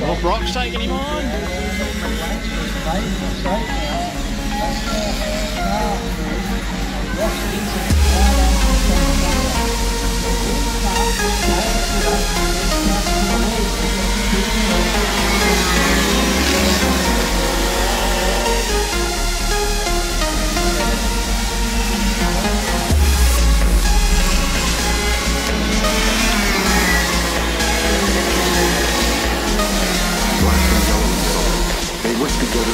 Well, Brock's taking him on.